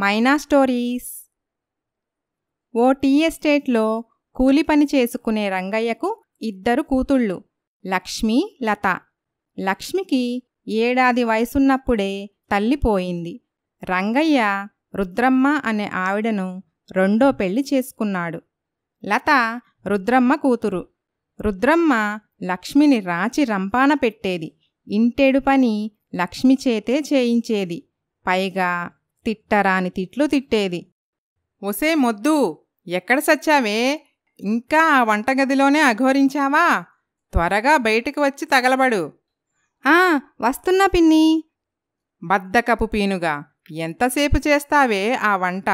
మైనా stories. O T ఎస్టేట్లో కూలి పని చేసుకునే రంగయ్యకు ఇద్దరు కూతుళ్ళు లక్ష్మి లత. లక్ష్మికి ఏడాది వయసున్నప్పుడే తల్లిపోయింది రంగయ్య రుద్రమ్మ అనే ఆవిడను రెండో పెళ్ళి చేసుకున్నాడు. లత రుద్రమ్మ కూతురు. రుద్రమ్మ లక్ష్మిని రాచి రంపాన పెట్టేది. ఇంటెడు పని లక్ష్మి చేతే చేయించేది. పైగా తిట్టరాని తిట్లు తిట్టేది. ఒసే మొద్దు ఎక్కడ సచ్చావే? ఇంకా ఆ వంటగదిలోనే అఘోరించావా? త్వరగా బయటికి వచ్చి తగలబడు. ఆ వస్తున్నా పిన్ని. బద్దకపు పీనుగా ఎంతసేపు చేస్తావే ఆ వంట?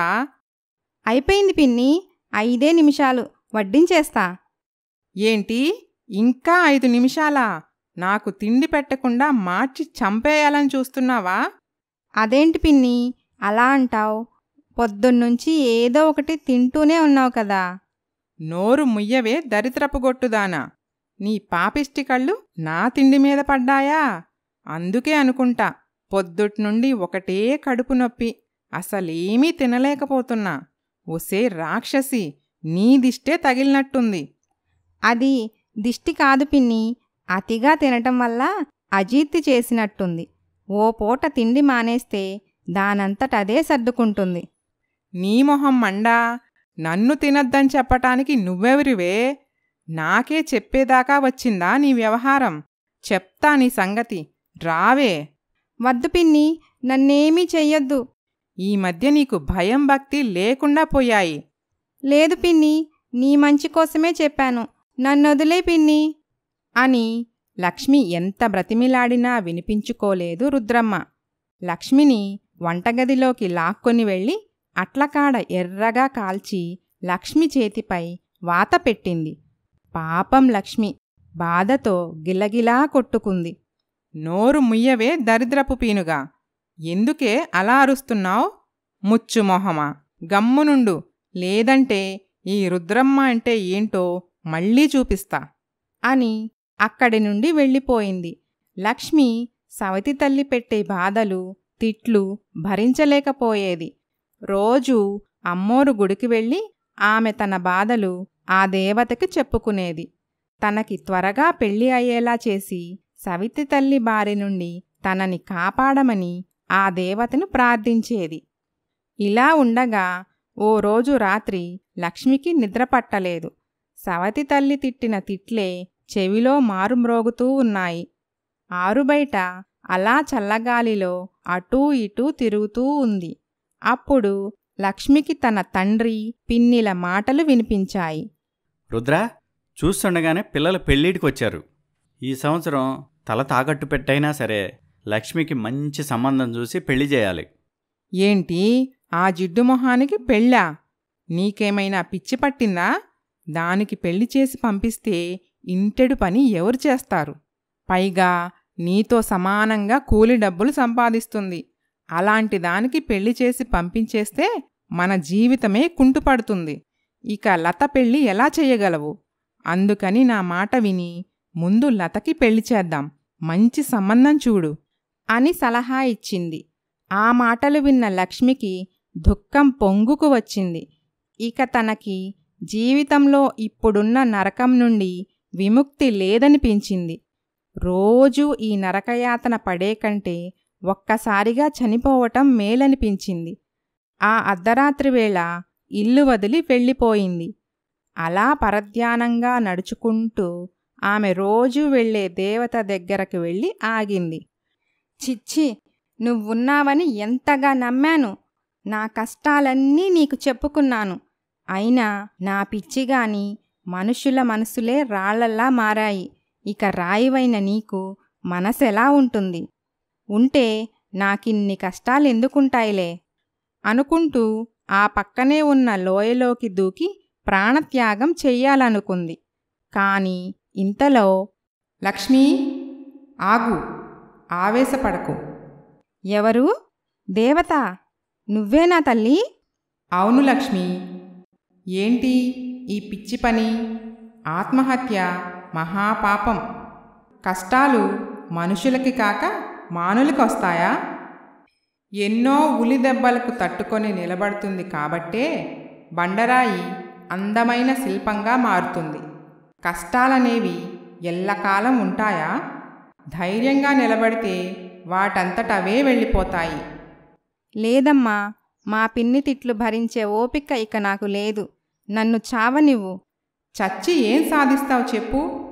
అయిపోయింది పిన్ని ఐదే నిమిషాలు వడ్డించేస్తా. ఏంటి? ఇంకా ఐదు నిమిషాలా? నాకు తిండి పెట్టకుండా మార్చి చంపేయాలని చూస్తున్నావా? అదేంటి పిన్ని అలా అంటావు. పొద్దున్నుంచి ఏదో ఒకటి తింటూనే ఉన్నావు కదా. నోరు ముయ్యవే దరిద్రపుగొట్టుదానా నీ పాపిష్టి కళ్ళు నా తిండి మీద పడ్డాయా? అందుకే అనుకుంటా పొద్దుట్నుండి ఒకటే కడుపు నొప్పి. అసలేమీ తినలేకపోతున్నా. ఒసే రాక్షసి నీ దిష్టే తగిలినట్టుంది. అది దిష్టి కాదు పిన్ని. అతిగా తినటం వల్ల అజీర్తి చేసినట్టుంది. ఓ పూట తిండి మానేస్తే దానంతటదే సర్దుకుంటుంది. నీ మొహం మండా నన్ను తినద్దని చెప్పటానికి నువ్వెవరివే? నాకే చెప్పేదాకా వచ్చిందా నీ వ్యవహారం? చెప్తా నీ సంగతి రావే. వద్దు పిన్ని నన్నేమీ చెయ్యొద్దు. ఈ మధ్య నీకు భయం భక్తి లేకుండా పోయాయి. లేదు పిన్ని నీ మంచి కోసమే చెప్పాను. నన్నొదిలే పిన్ని. అని లక్ష్మి ఎంత బ్రతిమిలాడినా వినిపించుకోలేదు రుద్రమ్మ. లక్ష్మిని వంటగదిలోకి లాక్కొని వెళ్ళి అట్లకాడ ఎర్రగా కాల్చి లక్ష్మి చేతిపై వాత పెట్టింది. పాపం లక్ష్మి బాధతో గిలగిలా కొట్టుకుంది. నోరు ముయ్యవే దరిద్రపు పీనుగా. ఎందుకే అలా అరుస్తున్నావు? ముచ్చుమొహమా గమ్మునుండు లేదంటే ఈ రుద్రమ్మ అంటే ఏంటో మళ్ళీ చూపిస్తా. అని అక్కడి నుండి వెళ్ళిపోయింది. లక్ష్మి సవతి తల్లి పెట్టే బాధలు తిట్లు భరించలేకపోయేది. రోజూ అమ్మోరు గుడికి వెళ్ళి ఆమె తన బాధలు ఆ దేవతకి చెప్పుకునేది. తనకి త్వరగా పెళ్ళి అయ్యేలా చేసి సవితి తల్లి బారి నుండి తనని కాపాడమని ఆ దేవతను ప్రార్థించేది. ఇలా ఉండగా ఓ రోజు రాత్రి లక్ష్మికి నిద్రపట్టలేదు సవతి తల్లి తిట్టిన తిట్లే చెవిలో మారుమ్రోగుతూ ఉన్నాయి. ఆరుబయట అలా చల్లగాలిలో అటూ ఇటూ తిరుగుతూ ఉంది. అప్పుడు లక్ష్మికి తన తండ్రి పిన్నిల మాటలు వినిపించాయి. రుద్ర చూస్తుండగానే పిల్లలు పెళ్ళిడికి వచ్చారు. ఈ సంవత్సరం తల తాకట్టు పెట్టైనా సరే లక్ష్మికి మంచి సంబంధం చూసి పెళ్ళి చేయాలి. ఏంటి? ఆ జిడ్డు మొహానికి పెళ్ళా? నీకేమైనా పిచ్చి పట్టిందా? దానికి పెళ్ళి చేసి పంపిస్తే ఇంటెడు పని ఎవరు చేస్తారు? పైగా నీతో సమానంగా కూలి డబ్బులు సంపాదిస్తుంది. అలాంటి దానికి పెళ్ళి చేసి పంపించేస్తే మన జీవితమే కుంటుపడుతుంది. ఇక లత పెళ్ళి ఎలా చేయగలవు? అందుకని నా మాట విని ముందు లతకి పెళ్ళి చేద్దాం. మంచి సంబంధం చూడు అని సలహా ఇచ్చింది. ఆ మాటలు విన్న లక్ష్మికి దుఃఖం పొంగుకు వచ్చింది. ఇక తనకి జీవితంలో ఇప్పుడున్న నరకం నుండి విముక్తి లేదనిపించింది. రోజూ ఈ నరకయాతన పడే కంటే ఒక్కసారిగా చనిపోవటం మేలనిపించింది. ఆ అర్ధరాత్రి వేళ ఇల్లు వదిలి వెళ్ళిపోయింది. అలా పరధ్యానంగా నడుచుకుంటూ ఆమె రోజూ వెళ్ళే దేవత దగ్గరకు వెళ్ళి ఆగింది. చిచ్చి నువ్వున్నావని ఎంతగా నమ్మాను. నా కష్టాలన్నీ నీకు చెప్పుకున్నాను. అయినా నా పిచ్చిగాని మనుషుల మనసులే రాళ్ళల్లా మారాయి. ఇక రాయివైన నీకు మనసెలా ఉంటుంది? ఉంటే నాకిన్ని కష్టాలెందుకుంటాయిలే? అనుకుంటూ ఆ పక్కనే ఉన్న లోయలోకి దూకి ప్రాణత్యాగం చెయ్యాలనుకుంది. కాని ఇంతలో లక్ష్మీ! ఆగు ఆవేశపడకు. ఎవరు? దేవత! నువ్వేనా తల్లి? అవును లక్ష్మి. ఏంటి ఈ పిచ్చి పని? ఆత్మహత్య? మహాపాపం. కష్టాలు మనుషులకి కాక మానులకి వస్తాయా? ఎన్నో ఉలి దెబ్బలకు తట్టుకొని నిలబడుతుంది కాబట్టే బండరాయి అందమైన శిల్పంగా మారుతుంది. కష్టాలనేవి ఎల్లకాలం ఉంటాయా? ధైర్యంగా నిలబడితే వాటంతటవే వెళ్ళిపోతాయి. లేదమ్మా మా పిన్ని తిట్లు భరించే ఓపిక ఇక నాకు లేదు. నన్ను చావనివ్వు. చచ్చి ఏం సాధిస్తావు చెప్పు.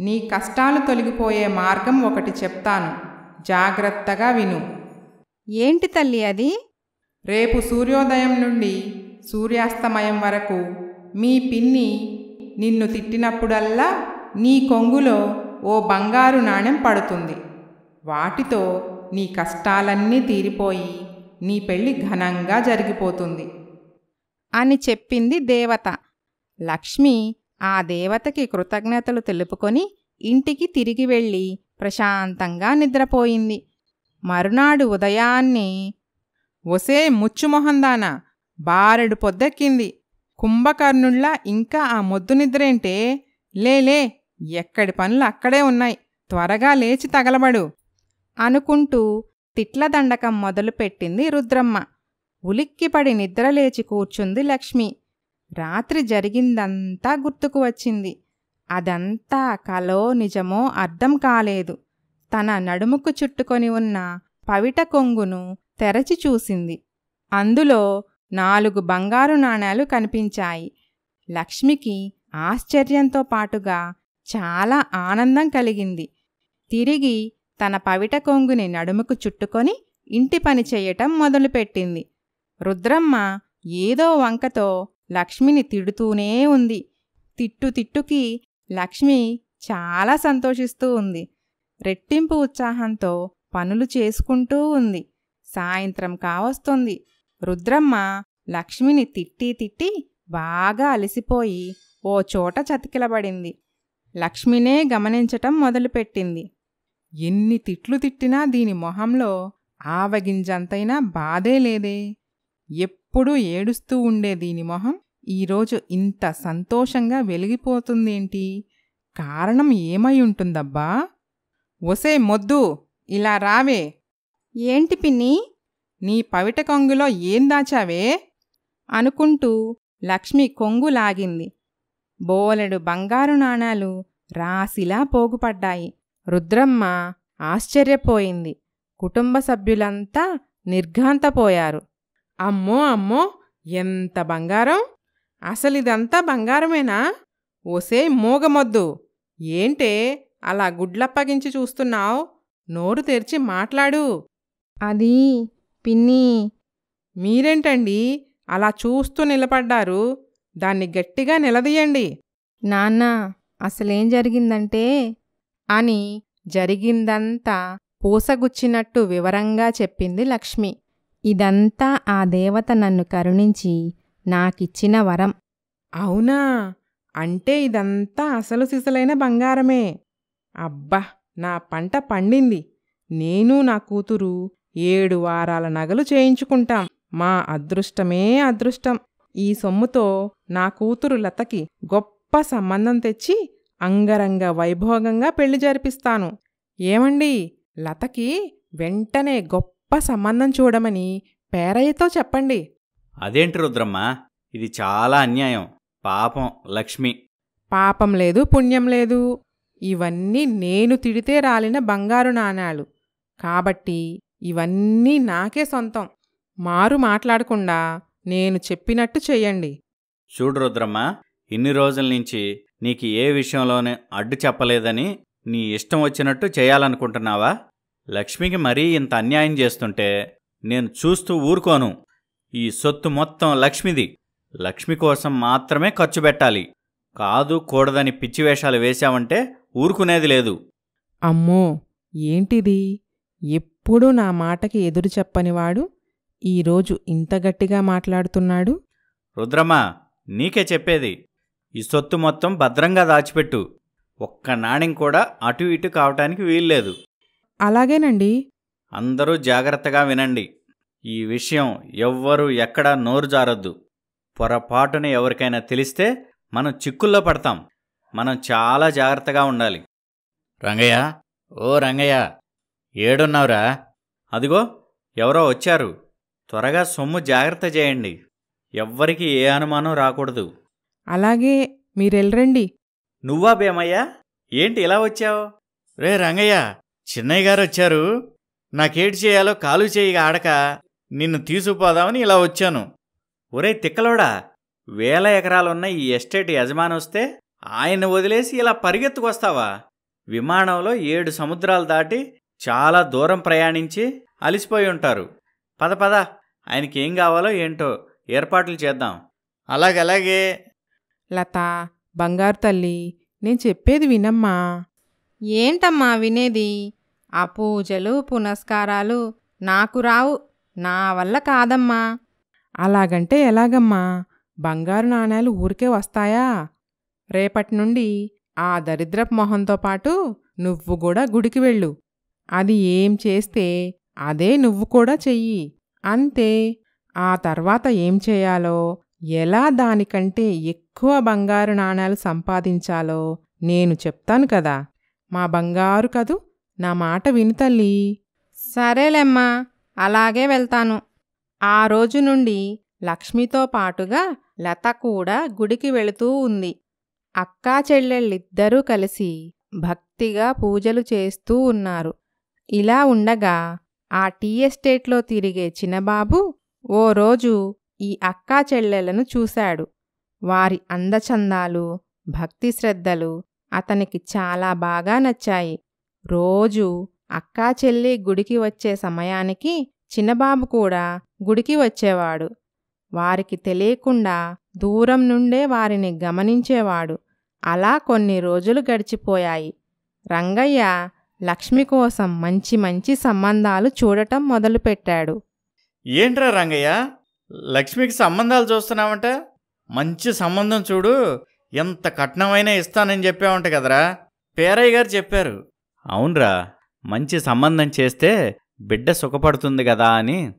నీ కష్టాలు తొలగిపోయే మార్గం ఒకటి చెప్తాను. జాగ్రత్తగా విను. ఏంటి తల్లి అది? రేపు సూర్యోదయం నుండి సూర్యాస్తమయం వరకు మీ పిన్ని నిన్ను తిట్టినప్పుడల్లా నీ కొంగులో ఓ బంగారు నాణెం పడుతుంది. వాటితో నీ కష్టాలన్నీ తీరిపోయి నీ పెళ్ళి ఘనంగా జరిగిపోతుంది. అని చెప్పింది దేవత. లక్ష్మి ఆ దేవతకి కృతజ్ఞతలు తెలుపుకొని ఇంటికి తిరిగి వెళ్ళి ప్రశాంతంగా నిద్రపోయింది. మరునాడు ఉదయాన్నే ఒసే ముచ్చుమొహందానా బారెడు పొద్దెక్కింది. కుంభకర్ణుల్లా ఇంకా ఆ మొద్దు నిద్రేంటే? లేలే ఎక్కడి పనులు అక్కడే ఉన్నాయి. త్వరగా లేచి తగలబడు అనుకుంటూ తిట్ల దండకం మొదలుపెట్టింది రుద్రమ్మ. ఉలిక్కిపడి నిద్రలేచి కూర్చుంది లక్ష్మి. రాత్రి జరిగిందంతా గుర్తుకు వచ్చింది. అదంతా కలో నిజమో అర్థం కాలేదు. తన నడుముకు చుట్టుకొని ఉన్న పవిట కొంగును తెరచి చూసింది. అందులో నాలుగు బంగారు నాణేలు కనిపించాయి. లక్ష్మికి ఆశ్చర్యంతో పాటుగా చాలా ఆనందం కలిగింది. తిరిగి తన పవిట కొంగుని నడుముకు చుట్టుకొని ఇంటి పని చేయటం మొదలుపెట్టింది. రుద్రమ్మ ఏదో వంకతో లక్ష్మిని తిడుతూనే ఉంది. తిట్టు తిట్టుకి లక్ష్మి చాలా సంతోషిస్తూ ఉంది. రెట్టింపు ఉత్సాహంతో పనులు చేసుకుంటూ ఉంది. సాయంత్రం కావస్తుంది. రుద్రమ్మ లక్ష్మిని తిట్టి తిట్టి బాగా అలసిపోయి ఓ చోట చతికిలబడింది. లక్ష్మినే గమనించటం మొదలుపెట్టింది. ఎన్ని తిట్లు తిట్టినా దీని మొహంలో ఆవగింజంతైనా బాధే లేదే. ఎప్పుడూ ఏడుస్తూ ఉండే దీని మొహం ఈరోజు ఇంత సంతోషంగా వెలిగిపోతుందేంటి? కారణం ఏమై ఉంటుందబ్బా? ఒసే మొద్దు ఇలా రావే. ఏంటి పిన్ని? నీ పవిట కొంగులో ఏం దాచావే? అనుకుంటూ లక్ష్మి కొంగు లాగింది. బోలెడు బంగారు నాణాలు రాశిలా పోగుపడ్డాయి. రుద్రమ్మ ఆశ్చర్యపోయింది. కుటుంబ సభ్యులంతా నిర్ఘాంతపోయారు. అమ్మో అమ్మో ఎంత బంగారం? అసలిదంతా బంగారమేనా? ఓసే మూగమొద్దు. ఏంటే అలా గుడ్లప్పగించి చూస్తున్నావు? నోరు తెరిచి మాట్లాడు. అది పిన్ని. మీరేంటండి అలా చూస్తూ నిలబడ్డారు? దాన్ని గట్టిగా నిలదీయండి. నాన్న అసలేం జరిగిందంటే అని జరిగిందంతా పూసగుచ్చినట్టు వివరంగా చెప్పింది లక్ష్మి. ఇదంతా ఆ దేవత నన్ను కరుణించి నాకిచ్చిన వరం. అవునా? అంటే ఇదంతా అసలు సిసలైన బంగారమే. అబ్బా నా పంట పండింది. నేను నా కూతురు ఏడు వారాల నగలు చేయించుకుంటాం. మా అదృష్టమే అదృష్టం. ఈ సొమ్ముతో నా కూతురు లతకి గొప్ప సంబంధం తెచ్చి అంగరంగ వైభోగంగా పెళ్ళి జరిపిస్తాను. ఏమండి? లతకి వెంటనే గొప్ప సంబంధం చూడమని పేరయ్యతో చెప్పండి. అదేంటి రుద్రమ్మ? ఇది చాలా అన్యాయం. పాపం లక్ష్మి. పాపం లేదు పుణ్యం లేదు. ఇవన్నీ నేను తిడితే రాలిన బంగారు నాణాలు. కాబట్టి ఇవన్నీ నాకే సొంతం. మారు మాట్లాడకుండా నేను చెప్పినట్టు చెయ్యండి. చూడు రుద్రమ్మ ఇన్ని రోజుల నుంచి నీకు ఏ విషయంలోనే అడ్డు చెప్పలేదని నీ ఇష్టం వచ్చినట్టు చేయాలనుకుంటున్నావా? లక్ష్మికి మరీ ఇంత అన్యాయం చేస్తుంటే నేను చూస్తూ ఊరుకోను. ఈ సొత్తు మొత్తం లక్ష్మిది. లక్ష్మి కోసం మాత్రమే ఖర్చు పెట్టాలి. కాదు కూడదని పిచ్చి వేషాలు వేశావంటే ఊరుకునేది లేదు. అమ్మో! ఏంటిది? ఎప్పుడూ నా మాటకి ఎదురు చెప్పనివాడు? ఈరోజు ఇంత గట్టిగా మాట్లాడుతున్నాడు? రుద్రమ్మ నీకే చెప్పేది. ఈ సొత్తు మొత్తం భద్రంగా దాచిపెట్టు. ఒక్క నాణ్యం కూడా అటు ఇటు కావటానికి వీల్లేదు. అలాగేనండి. అందరూ జాగ్రత్తగా వినండి. ఈ విషయం ఎవ్వరూ ఎక్కడా నోరు జారొద్దు. పొరపాటున ఎవరికైనా తెలిస్తే మనం చిక్కుల్లో పడతాం. మనం చాలా జాగ్రత్తగా ఉండాలి. రంగయ్య ఓ రంగయ్య ఏడున్నావురా? అదిగో ఎవరో వచ్చారు. త్వరగా సొమ్ము జాగ్రత్త చేయండి. ఎవ్వరికి ఏ అనుమానం రాకూడదు. అలాగే మీరెళ్ళరండి. నువ్వా భీమయ్యా? ఏంటి ఇలా వచ్చావు? రే రంగయ్య చిన్నయ్య గారు వచ్చారు. నాకేటి చేయాలో కాలు చేయి ఆడక నిన్ను తీసుకుపోదామని ఇలా వచ్చాను. ఒరే తిక్కలోడా వేల ఎకరాలున్న ఈ ఎస్టేట్ యజమాని వస్తే ఆయన వదిలేసి ఇలా పరిగెత్తుకొస్తావా? విమానంలో ఏడు సముద్రాలు దాటి చాలా దూరం ప్రయాణించి అలిసిపోయి ఉంటారు. పద పద. ఆయనకి ఏం కావాలో ఏంటో ఏర్పాట్లు చేద్దాం. అలాగలాగే. లత బంగారు తల్లి నేను చెప్పేది వినమ్మా. ఏంటమ్మా వినేది? ఆ పూజలు పునస్కారాలు నాకు రావు నా వల్ల కాదమ్మా. అలాగంటే ఎలాగమ్మా? బంగారు నాణేలు ఊరికే వస్తాయా? రేపటి నుండి ఆ దరిద్రపు మొహంతో పాటు నువ్వు కూడా గుడికి వెళ్ళు. అది ఏం చేస్తే అదే నువ్వు కూడా చెయ్యి. అంతే. ఆ తర్వాత ఏం చేయాలో ఎలా దానికంటే ఎక్కువ బంగారు నాణేలు సంపాదించాలో నేను చెప్తాను కదా. మా బంగారు కదూ? నా మాట విని తల్లి. సరేలేమ్మా అలాగే వెళ్తాను. ఆ రోజు నుండి లక్ష్మితో పాటుగా లత కూడా గుడికి వెళుతూ ఉంది. అక్కా చెల్లెళ్ళిద్దరూ కలిసి భక్తిగా పూజలు చేస్తూ ఉన్నారు. ఇలా ఉండగా ఆ టీ ఎస్టేట్లో తిరిగే చిన్నబాబు ఓ రోజు ఈ అక్కా చెల్లెలను చూశాడు. వారి అందచందాలు భక్తి శ్రద్ధలు అతనికి చాలా బాగా నచ్చాయి. రోజు అక్కా చెల్లి గుడికి వచ్చే సమయానికి చిన్నబాబు కూడా గుడికి వచ్చేవాడు. వారికి తెలియకుండా దూరం నుండే వారిని గమనించేవాడు. అలా కొన్ని రోజులు గడిచిపోయాయి. రంగయ్య లక్ష్మి కోసం మంచి మంచి సంబంధాలు చూడటం మొదలుపెట్టాడు. ఏంట్రా రంగయ్య? లక్ష్మికి సంబంధాలు చూస్తున్నావంట? మంచి సంబంధం చూడు. ఎంత కట్నమైనా ఇస్తానని చెప్పావంట కదరా. పేరయ్య గారు చెప్పారు. అవునరా. మంచి సంబంధం చేస్తే బిడ్డ సుఖపడుతుంది కదా అని.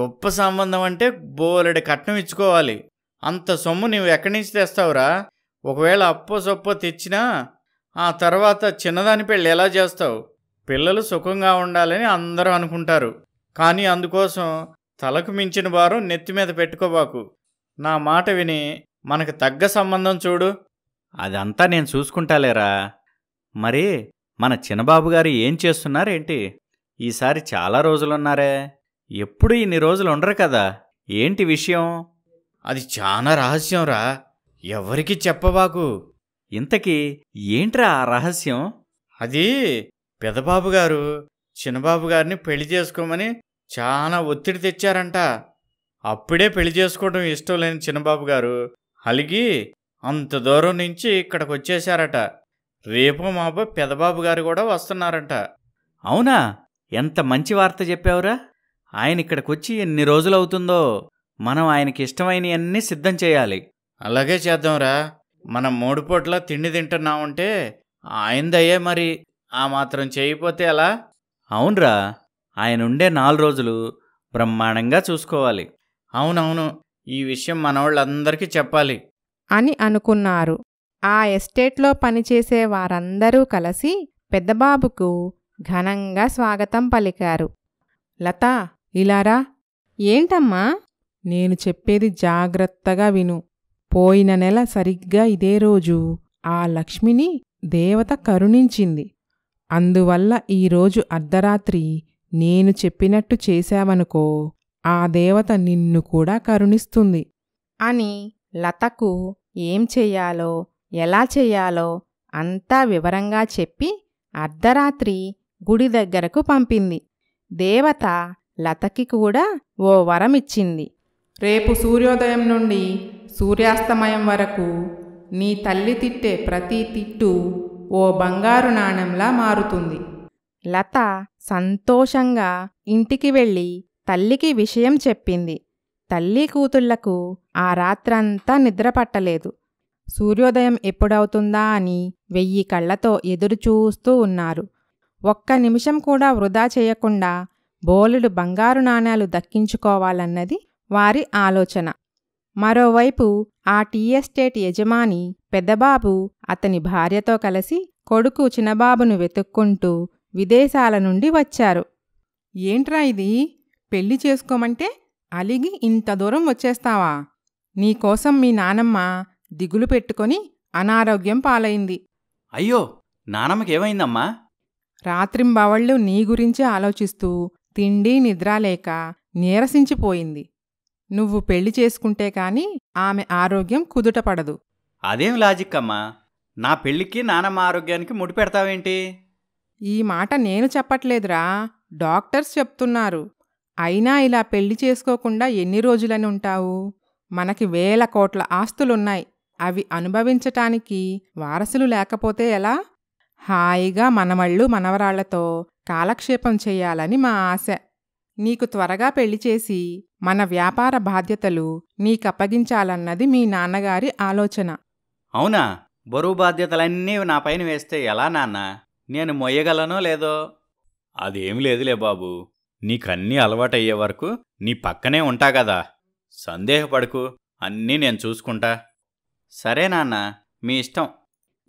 గొప్ప సంబంధం అంటే బోలెడు కట్నం ఇచ్చుకోవాలి. అంత సొమ్ము నువ్వు ఎక్కడి నుంచి తెస్తావురా? ఒకవేళ అప్పో సొప్పో తెచ్చినా ఆ తర్వాత చిన్నదాని పెళ్ళి ఎలా చేస్తావు? పిల్లలు సుఖంగా ఉండాలని అందరూ అనుకుంటారు. కానీ అందుకోసం తలకు మించిన భారం నెత్తి మీద పెట్టుకోబాకు. నా మాట విని మనకు తగ్గ సంబంధం చూడు. అదంతా నేను చూసుకుంటాలేరా. మరి మన చిన్నబాబు గారు ఏం చేస్తున్నారేంటి? ఈసారి చాలా రోజులున్నారే. ఎప్పుడు ఇన్ని రోజులు ఉండరు కదా? ఏంటి విషయం? అది చాలా రహస్యంరా ఎవరికి చెప్పబాకు? ఇంతకీ ఏంట్రా ఆ రహస్యం? అది పెదబాబు గారు చిన్నబాబు గారిని పెళ్ళి చేసుకోమని చాలా ఒత్తిడి తెచ్చారంట. అప్పుడే పెళ్ళి చేసుకోవడం ఇష్టం లేని చిన్నబాబు గారు అలిగి అంత దూరం నుంచి ఇక్కడికి వచ్చేశారట. రేపు మాపో పెదబాబు గారు కూడా వస్తున్నారంట. అవునా? ఎంత మంచి వార్త చెప్పావురా? ఆయన ఇక్కడికి వచ్చి ఎన్ని రోజులవుతుందో మనం ఆయనకి ఇష్టమైనవన్నీ సిద్ధం చేయాలి. అలాగే చేద్దాంరా. మనం మూడు పూట్ల తిండి తింటున్నామంటే ఆయనదయ్యే మరి. ఆ మాత్రం చేయకపోతే ఎలా? అవునరా. ఆయన ఉండే నాలుగు రోజులు బ్రహ్మాండంగా చూసుకోవాలి. అవునవును. ఈ విషయం మనవాళ్ళందరికీ చెప్పాలి. అని అనుకున్నారు. ఆ ఎస్టేట్లో పనిచేసే వారందరూ కలిసి పెద్దబాబుకు ఘనంగా స్వాగతం పలికారు. లత ఇలారా ఏంటమ్మా? నేను చెప్పేది జాగ్రత్తగా విను. పోయిన నెల సరిగ్గా ఇదే రోజు ఆ లక్ష్మిని దేవత కరుణించింది. అందువల్ల ఈరోజు అర్ధరాత్రి నేను చెప్పినట్టు చేశావనుకో ఆ దేవత నిన్ను కూడా కరుణిస్తుంది. అని లతకు ఏం చెయ్యాలో ఎలా చెయ్యాలో అంతా వివరంగా చెప్పి అర్ధరాత్రి గుడి దగ్గరకు పంపింది. దేవత లతకి కూడా ఓ వరమిచ్చింది రేపు సూర్యోదయం నుండి సూర్యాస్తమయం వరకు నీ తల్లి తిట్టే ప్రతి తిట్టు ఓ బంగారు నాణెంలా మారుతుంది. లత సంతోషంగా ఇంటికి వెళ్ళి తల్లికి విషయం చెప్పింది. తల్లి కూతుళ్ళకు ఆ రాత్రంతా నిద్రపట్టలేదు సూర్యోదయం ఎప్పుడవుతుందా అని వెయ్యి కళ్ళతో ఎదురుచూస్తూ ఉన్నారు. ఒక్క నిమిషం కూడా వృధా చేయకుండా బోలుడు బంగారు నాణేలు దక్కించుకోవాలన్నది వారి ఆలోచన. మరోవైపు ఆ టీ ఎస్టేట్ యజమాని పెద్దబాబు అతని భార్యతో కలిసి కొడుకు చిన్నబాబును వెతుక్కుంటూ విదేశాల నుండి వచ్చారు. ఏంట్రా ఇది? పెళ్ళి చేసుకోమంటే అలిగి ఇంత దూరం వచ్చేస్తావా? నీకోసం మీ నానమ్మ దిగులు పెట్టుకొని అనారోగ్యం పాలైంది. అయ్యో నానమ్మకి ఏమైందమ్మా రాత్రింబవళ్ళు నీ గురించే ఆలోచిస్తూ తిండి నిద్ర లేక నీరసించిపోయింది. నువ్వు పెళ్ళి చేసుకుంటే కాని ఆమె ఆరోగ్యం కుదుటపడదు అదేం లాజిక్ అమ్మా నా పెళ్ళికి నానమ్మ ఆరోగ్యానికి ముడిపెడతావేంటి ఈ మాట నేను చెప్పట్లేదురా. డాక్టర్స్ చెప్తున్నారు. అయినా ఇలా పెళ్ళి చేసుకోకుండా ఎన్ని రోజులని ఉంటావు? మనకి వేల కోట్ల ఆస్తులున్నాయి. అవి అనుభవించటానికి వారసులు లేకపోతే ఎలా? హాయిగా మనవళ్ళు మనవరాళ్ళతో కాలక్షేపం చెయ్యాలని మా ఆశ. నీకు త్వరగా పెళ్ళి చేసి మన వ్యాపార బాధ్యతలు నీకప్పగించాలన్నది మీ నాన్నగారి ఆలోచన. అవునా? బరువు బాధ్యతలన్నీ నా పైన వేస్తే ఎలా నాన్న? నేను మొయ్యగలనో లేదో? అదేం లేదులే బాబు. నీకన్నీ అలవాటయ్యే వరకు నీ పక్కనే ఉంటా కదా సందేహపడకు. అన్నీ నేను చూసుకుంటా. సరే నాన్న మీ ఇష్టం.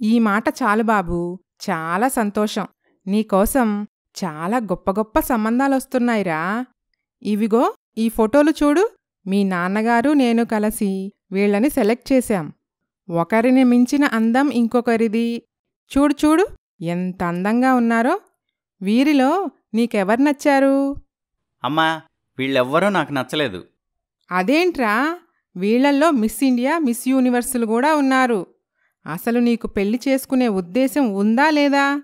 ఈ మాట చాలు బాబూ చాలా సంతోషం. నీకోసం చాలా గొప్ప గొప్ప సంబంధాలొస్తున్నాయిరా. ఇవిగో ఈ ఫోటోలు చూడు. మీ నాన్నగారు నేను కలిసి వీళ్ళని సెలెక్ట్ చేశాం. ఒకరిని మించిన అందం ఇంకొకరిది. చూడు చూడు ఎంత అందంగా ఉన్నారో. వీరిలో నీకెవరు నచ్చారు? అమ్మా వీళ్ళెవ్వరూ నాకు నచ్చలేదు. అదేంట్రా? వీళ్ళల్లో మిస్ ఇండియా మిస్ యూనివర్సులు కూడా ఉన్నారు. అసలు నీకు పెళ్ళి చేసుకునే ఉద్దేశం ఉందా లేదా?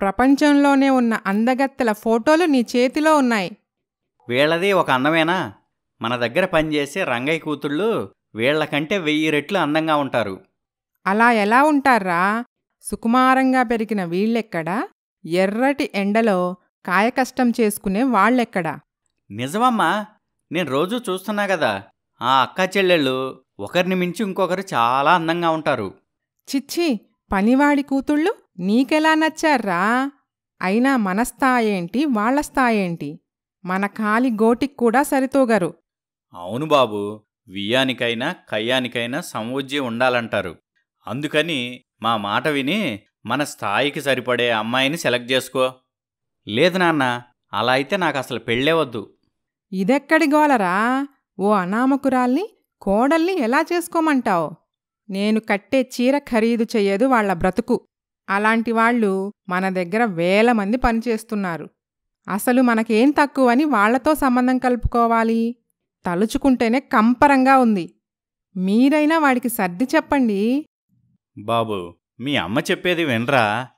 ప్రపంచంలోనే ఉన్న అందగత్తెల ఫోటోలు నీ చేతిలో ఉన్నాయి. వీళ్ళది ఒక అందమేనా? మన దగ్గర పనిచేసే రంగయ్య కూతుళ్ళు వీళ్ళకంటే వెయ్యి రెట్లు అందంగా ఉంటారు. అలా ఎలా ఉంటారా సుకుమారంగా పెరిగిన వీళ్ళెక్కడా? ఎర్రటి ఎండలో కాయకష్టం చేసుకునే వాళ్ళెక్కడా? నిజమమ్మా నేను రోజూ చూస్తున్నా కదా ఆ అక్క చెల్లెళ్ళు ఒకరిని మించి ఇంకొకరు చాలా అందంగా ఉంటారు. చిచ్చి పనివాడి కూతుళ్ళు నీకెలా నచ్చారా అయినా మన స్థాయేంటి వాళ్ళ స్థాయేంటి? మన కాలి గోటికి కూడా సరితూగరు. అవును బాబు వియ్యానికైనా కయ్యానికైనా సమవుజ్జి ఉండాలంటారు. అందుకని మా మాట విని మన స్థాయికి సరిపడే అమ్మాయిని సెలెక్ట్ చేసుకో. లేదు నాన్న అలా అయితే నాకు అసలు పెళ్ళే వద్దు. ఇదెక్కడి గోలరా? ఓ అనామకురాల్ని కోడల్ని ఎలా చేసుకోమంటావు? నేను కట్టే చీర ఖరీదు చెయ్యదు వాళ్ళ బ్రతుకు. అలాంటి వాళ్ళు మన దగ్గర వేల మంది పనిచేస్తున్నారు. అసలు మనకేం తక్కువని వాళ్ళతో సంబంధం కలుపుకోవాలి? తలుచుకుంటేనే కంపరంగా ఉంది. మీరైనా వాడికి సర్ది చెప్పండి. బాబు మీ అమ్మ చెప్పేది వినరా?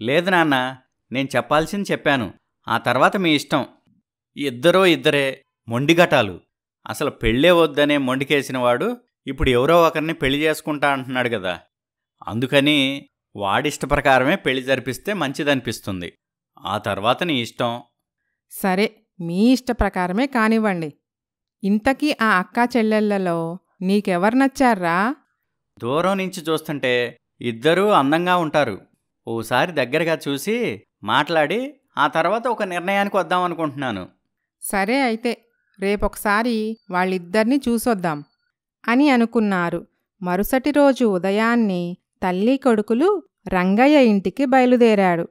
లేదు నాన్న నేను చెప్పాల్సింది చెప్పాను. ఆ తర్వాత మీ ఇష్టం. ఇద్దరో ఇద్దరే మొండిగటాలు అసలు పెళ్ళే వద్దనే మొండికేసిన వాడు ఇప్పుడు ఎవరో ఒకరిని పెళ్ళి చేసుకుంటా అంటున్నాడు కదా అందుకని వాడిష్ట ప్రకారమే పెళ్ళి జరిపిస్తే మంచిదనిపిస్తుంది. ఆ తర్వాత నీ ఇష్టం. సరే మీ ఇష్ట ప్రకారమే కానివ్వండి. ఇంతకీ ఆ అక్కా చెల్లెళ్ళలో నీకెవరు నచ్చారా? దూరం నుంచి చూస్తుంటే ఇద్దరూ అందంగా ఉంటారు. ఓసారి దగ్గరగా చూసి మాట్లాడి ఆ తర్వాత ఒక నిర్ణయానికి వద్దాం అనుకుంటున్నాను. సరే అయితే రేపొకసారి వాళ్ళిద్దరినీ చూసొద్దాం అని అనుకున్నారు. మరుసటి రోజు ఉదయాన్నే తల్లి కొడుకులు రంగయ్య ఇంటికి బయలుదేరాడు.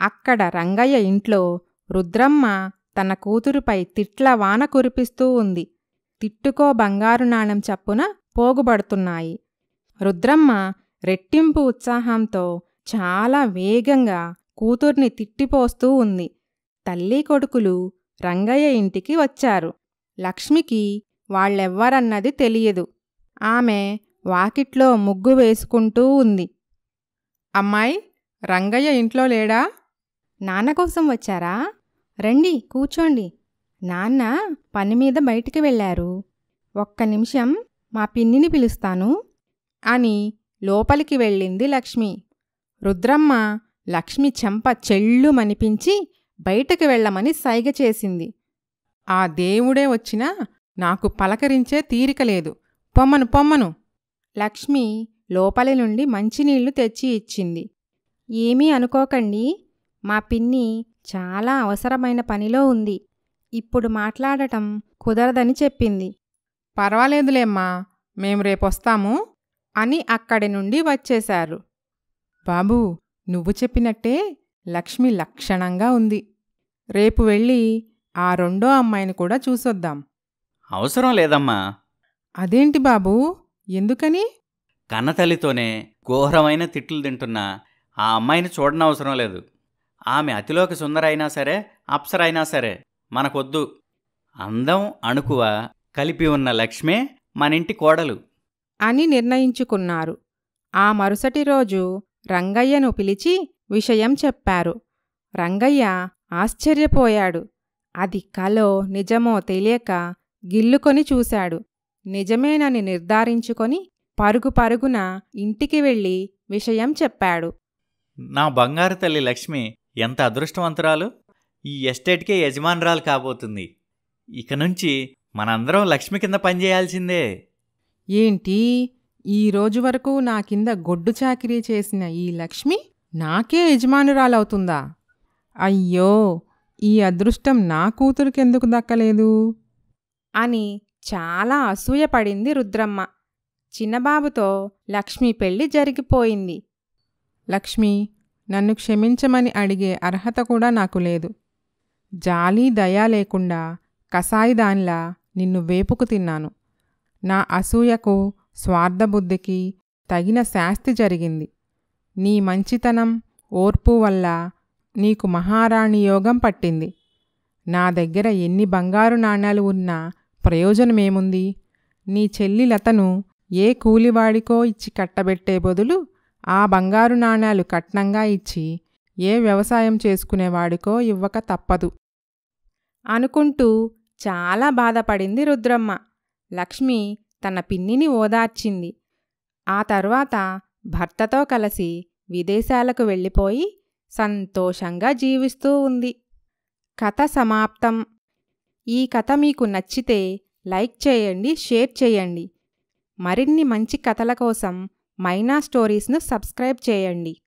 అక్కడ రంగయ్య ఇంట్లో రుద్రమ్మ తన కూతురుపై తిట్ల వాన కురిపిస్తూ ఉంది. తిట్టుకో బంగారు నాణం చప్పున పోగుబడుతున్నాయి రుద్రమ్మ రెట్టింపు ఉత్సాహంతో చాలా వేగంగా కూతుర్ని తిట్టిపోస్తూ ఉంది. తల్లి కొడుకులు రంగయ్య ఇంటికి వచ్చారు. లక్ష్మికి వాళ్ళెవ్వరన్నది తెలియదు. ఆమె వాకిట్లో ముగ్గు వేసుకుంటూ ఉంది. అమ్మాయి రంగయ్య ఇంట్లో లేడా? నాన్న కోసం వచ్చారా? రండి కూర్చోండి. నాన్న పని మీద బయటికి వెళ్ళారు. ఒక్క నిమిషం మా పిన్నిని పిలుస్తాను అని లోపలికి వెళ్ళింది లక్ష్మి. రుద్రమ్మ లక్ష్మి చెంప చెళ్ళు మనిపించి బయటకు వెళ్ళమని సైగ చేసింది. ఆ దేవుడే వచ్చినా నాకు పలకరించే తీరిక లేదు. పొమ్మను పొమ్మను. లక్ష్మి లోపలి నుండి మంచినీళ్ళు తెచ్చి ఇచ్చింది. ఏమీ అనుకోకండి. మా పిన్ని చాలా అవసరమైన పనిలో ఉంది. ఇప్పుడు మాట్లాడటం కుదరదని చెప్పింది. పర్వాలేదులేమ్మా మేము రేపొస్తాము అని అక్కడి నుండి వచ్చేశారు. బాబూ నువ్వు చెప్పినట్టే లక్ష్మి లక్షణంగా ఉంది. రేపు వెళ్ళి ఆ రెండో అమ్మాయిని కూడా చూసొద్దాం. అవసరం లేదమ్మా. అదేంటి బాబూ? ఎందుకని? కన్నతల్లితోనే ఘోరమైన తిట్లు తింటున్న ఆ అమ్మాయిని చూడనవసరం లేదు. ఆమె అతిలోక సుందరైనా సరే అప్సరైనా సరే మనకొద్దు. అందం అణుకువ కలిపి ఉన్న లక్ష్మే మనింటి కోడలు. అని నిర్ణయించుకున్నారు. ఆ మరుసటి రోజు రంగయ్యను పిలిచి విషయం చెప్పారు. రంగయ్య ఆశ్చర్యపోయాడు. అది కలో నిజమో తెలియక గిల్లుకొని చూశాడు. నిజమేనని నిర్ధారించుకొని పరుగు పరుగున ఇంటికి వెళ్ళి విషయం చెప్పాడు. నా బంగారు తల్లి లక్ష్మి ఎంత అదృష్టవంతురాలు? ఈ ఎస్టేట్కే యజమానురాలు కాబోతుంది. ఇక నుంచి మనందరం లక్ష్మి కింద పనిచేయాల్సిందే. ఏంటి? ఈ రోజు వరకు నా కింద గొడ్డు చాకిరీ చేసిన ఈ లక్ష్మి? నాకే యజమానురాలవుతుందా? అయ్యో ఈ అదృష్టం నా కూతురికెందుకు దక్కలేదు? అని చాలా అసూయపడింది రుద్రమ్మ. చిన్నబాబుతో లక్ష్మి పెళ్ళి జరిగిపోయింది. లక్ష్మి నన్ను క్షమించమని అడిగే అర్హత కూడా నాకు లేదు. జాలి దయ లేకుండా కసాయిదానిలా నిన్ను వేపుకు తిన్నాను. నా అసూయకు స్వార్థబుద్ధికి తగిన శాస్తి జరిగింది. నీ మంచితనం ఓర్పు వల్ల నీకు మహారాణి యోగం పట్టింది. నా దగ్గర ఎన్ని బంగారు నాణ్యాలు ఉన్నా ప్రయోజనమేముంది? నీ చెల్లి లతను ఏ కూలివాడికో ఇచ్చి కట్టబెట్టే బదులు ఆ బంగారు నాణ్యాలు కట్నంగా ఇచ్చి ఏ వ్యవసాయం చేసుకునేవాడికో ఇవ్వక తప్పదు. అనుకుంటూ చాలా బాధపడింది రుద్రమ్మ. లక్ష్మి తన పిన్నిని ఓదార్చింది. ఆ తర్వాత భర్తతో కలిసి విదేశాలకు వెళ్ళిపోయి సంతోషంగా జీవిస్తూ ఉంది. కథ సమాప్తం. ఈ కథ మీకు నచ్చితే లైక్ చేయండి షేర్ చేయండి. మరిన్ని మంచి కథల కోసం మైనా స్టోరీస్ను సబ్స్క్రైబ్ చేయండి.